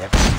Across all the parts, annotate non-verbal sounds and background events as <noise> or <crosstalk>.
everything.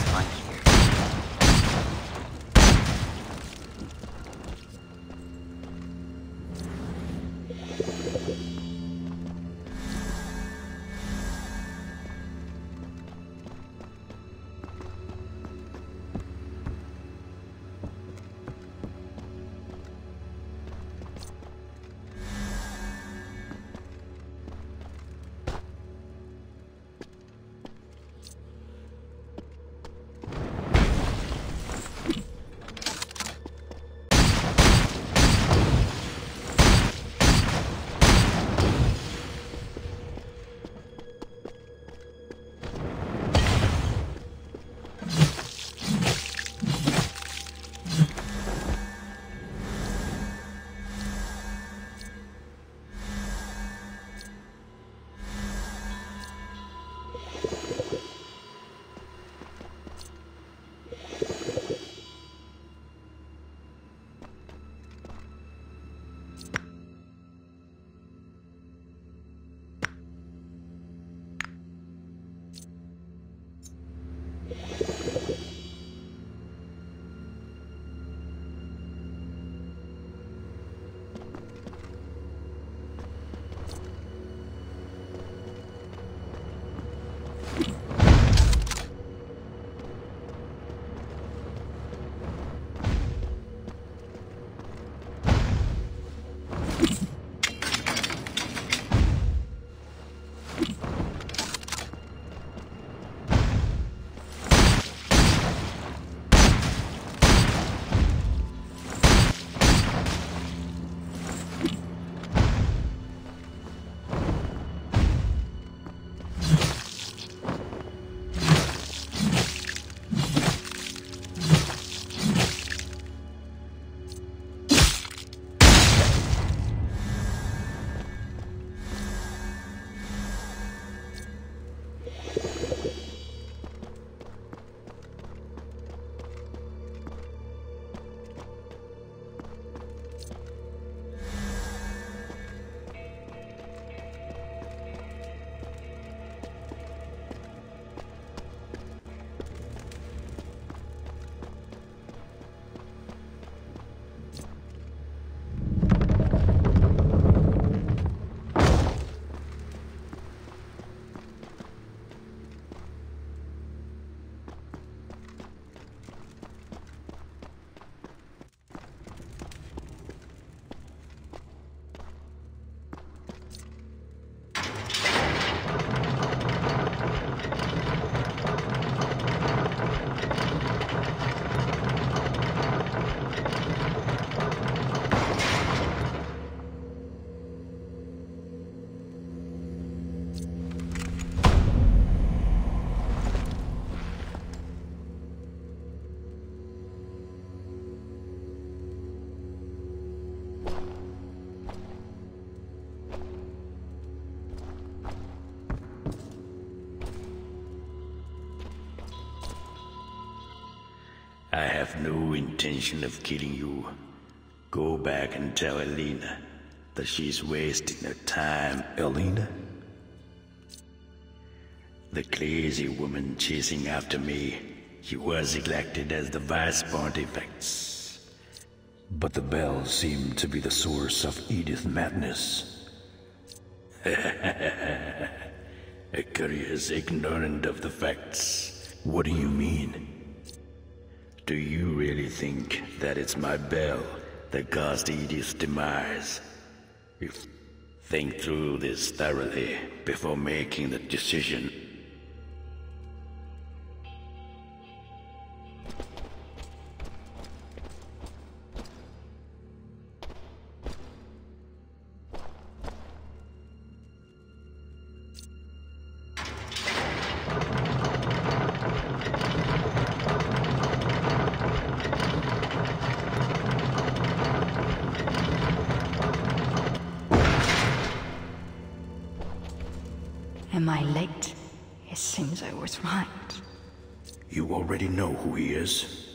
I have no intention of killing you. Go back and tell Elena that she's wasting her time. Elena? The crazy woman chasing after me. She was elected as the Vice Pontifex. But the bells seemed to be the source of Edith madness. <laughs> A is ignorant of the facts. What do you mean? Do you really think that it's my bell that caused Edith's demise? You think through this thoroughly before making the decision. Am I late? It seems I was right. You already know who he is.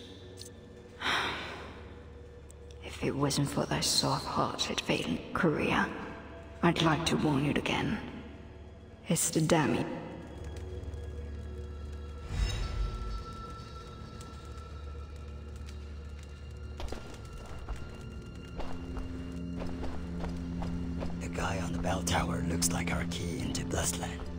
<sighs> If it wasn't for thy soft-hearted failing Korea, I'd like to warn you again. It's the dummy. The guy on the bell tower looks like our key into Blessed Land.